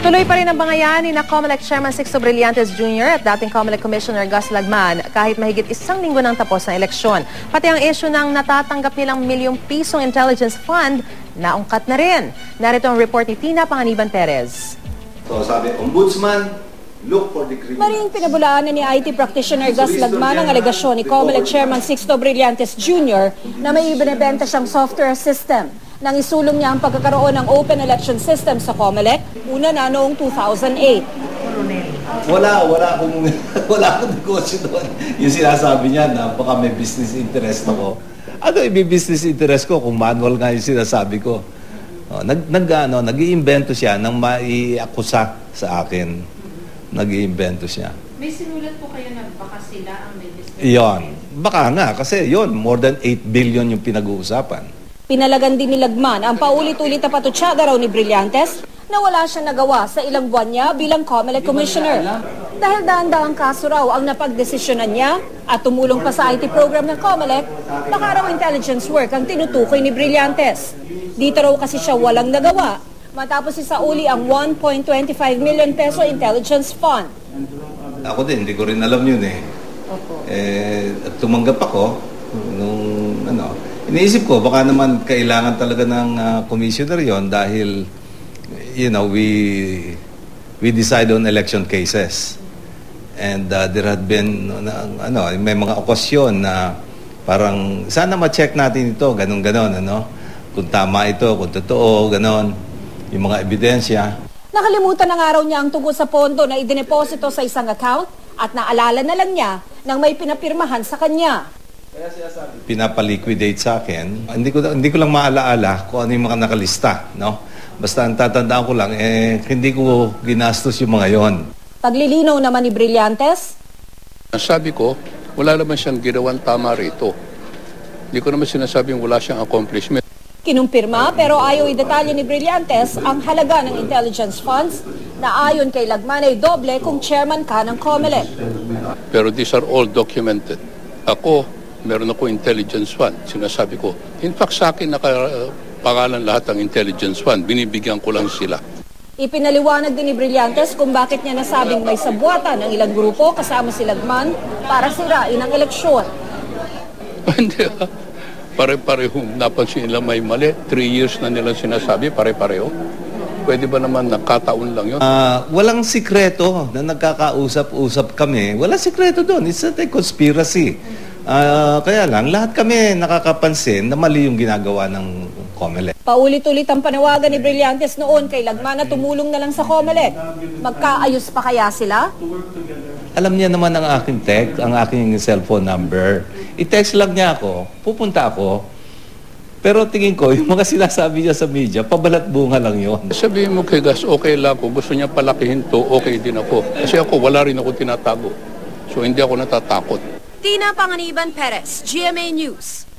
Tuloy pa rin ang bangayan ni na COMELEC Chairman Sixto Brillantes Jr. at dating COMELEC Commissioner Gus Lagman kahit mahigit isang linggo nang tapos ng eleksyon. Pati ang issue ng natatanggap nilang milyong pisong intelligence fund naungkat na rin. Narito ang report ni Tina Panganiban Perez. So sabi, Ombudsman, look for the criminals. Maring pinabulaanan ni IT practitioner Gus Lagman ang alegasyon ni COMELEC Chairman Sixto Brillantes Jr. na may ibinebenta siyang software system. Nang isulong niya ang pagkakaroon ng open election system sa COMELEC, una na noong 2008. Wala, wala akong, wala akong negosyo doon. Yung sinasabi niya na baka may business interest ako. Ano yung business interest ko kung manual nga yung sinasabi ko? Oh, nag, nag, ano, nag-iimbento siya nang maiakusa sa akin. Nag-iimbento siya. May sinulat po kayo na baka sila ang may business. Iyon. Baka nga, kasi yon more than 8 billion yung pinag-uusapan. Pinalagan din ni Lagman ang paulit-ulit na patutsada raw ni Brillantes na wala siyang nagawa sa ilang buwan niya bilang COMELEC Commissioner. Dahil daan-daang kaso raw ang napagdesisyonan niya at tumulong pa sa IT program ng COMELEC, baka raw intelligence work ang tinutukoy ni Brillantes. Dito raw kasi siya walang nagawa matapos isauli ang 1.25 million peso intelligence fund. Ako din, hindi ko rin alam yun eh. Eh, at tumanggap ako nung ano, iniisip ko baka naman kailangan talaga ng ah, commissioner yon dahil you know, we we decide on election cases. And uh, there had been na- ano, may mga okasyon na parang sana ma-check natin ito, ganun ganon ano. Kung tama ito, kung totoo, ganon. Yung mga ebidensya. Nakalimutan na nga raw niya ang tungkol sa pondo na idineposito sa isang account at naalala na lang niya nang may pinapirmahan sa kanya. Pinapaliquidate sa akin. Hindi ko hindi ko lang maalaala kung ano yung mga nakalista, no? Basta ang tatandaan ko lang eh hindi ko ginastos yung mga 'yon. Paglilinaw naman ni Brillantes, Ang sabi ko, wala naman siyang ginawang tama rito. Hindi ko naman sinasabing wala siyang accomplishment. kinumpirma pero ayaw i-detalye ni Brillantes ang halaga ng intelligence funds na ayon kay Lagman ay doble kung chairman ka ng COMELEC. Pero these are all documented. Ako, meron ako intelligence fund. Sinasabi ko, in fact sa akin nakapangalan lahat ng intelligence fund. Binibigyan ko lang sila. Ipinaliwanag din ni Brillantes kung bakit niya nasabing may sabwatan ng ilang grupo kasama si Lagman para sirain ang eleksyon. Hindi ah. Pare-pareho. Napansin nila may mali. Three years na nilang sinasabi, pare-pareho. Pwede ba naman nakataon lang yun? Ah, walang sikreto na nagkakausap-usap kami. Walang sikreto doon. It's not a conspiracy. Ah, kaya lang, lahat kami nakakapansin na mali yung ginagawa ng COMELEC. Paulit-ulit ang panawagan ni Brillantes noon kay Lagman na tumulong na lang sa COMELEC. Magkaayos pa kaya sila? Alam niya naman ang aking text, ang aking cellphone number. I-text lang niya ako, pupunta ako. Pero tingin ko, yung mga sinasabi niya sa media, pabalat bunga lang yon. Sabihin mo kay Gas, okay lang ako. Gusto niya palakihin to, okay din ako. Kasi ako, wala rin ako tinatago. So, hindi ako natatakot. Tina Panganiban Perez, GMA News.